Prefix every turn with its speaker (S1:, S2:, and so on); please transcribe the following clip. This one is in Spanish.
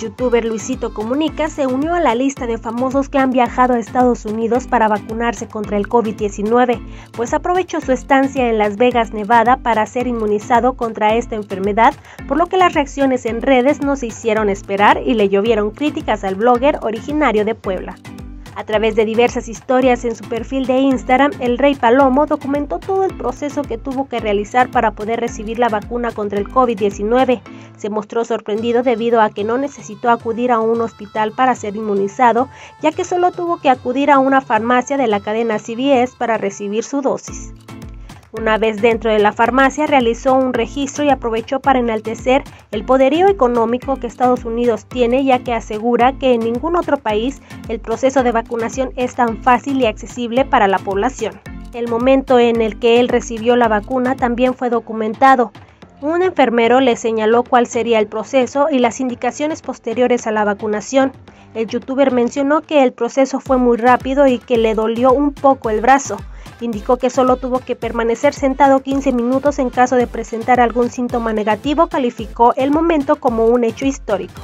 S1: youtuber Luisito Comunica se unió a la lista de famosos que han viajado a Estados Unidos para vacunarse contra el COVID-19, pues aprovechó su estancia en Las Vegas, Nevada, para ser inmunizado contra esta enfermedad, por lo que las reacciones en redes no se hicieron esperar y le llovieron críticas al blogger originario de Puebla. A través de diversas historias en su perfil de Instagram, el rey Palomo documentó todo el proceso que tuvo que realizar para poder recibir la vacuna contra el COVID-19. Se mostró sorprendido debido a que no necesitó acudir a un hospital para ser inmunizado, ya que solo tuvo que acudir a una farmacia de la cadena CVS para recibir su dosis. Una vez dentro de la farmacia realizó un registro y aprovechó para enaltecer el poderío económico que Estados Unidos tiene ya que asegura que en ningún otro país el proceso de vacunación es tan fácil y accesible para la población. El momento en el que él recibió la vacuna también fue documentado. Un enfermero le señaló cuál sería el proceso y las indicaciones posteriores a la vacunación. El youtuber mencionó que el proceso fue muy rápido y que le dolió un poco el brazo. Indicó que solo tuvo que permanecer sentado 15 minutos en caso de presentar algún síntoma negativo, calificó el momento como un hecho histórico.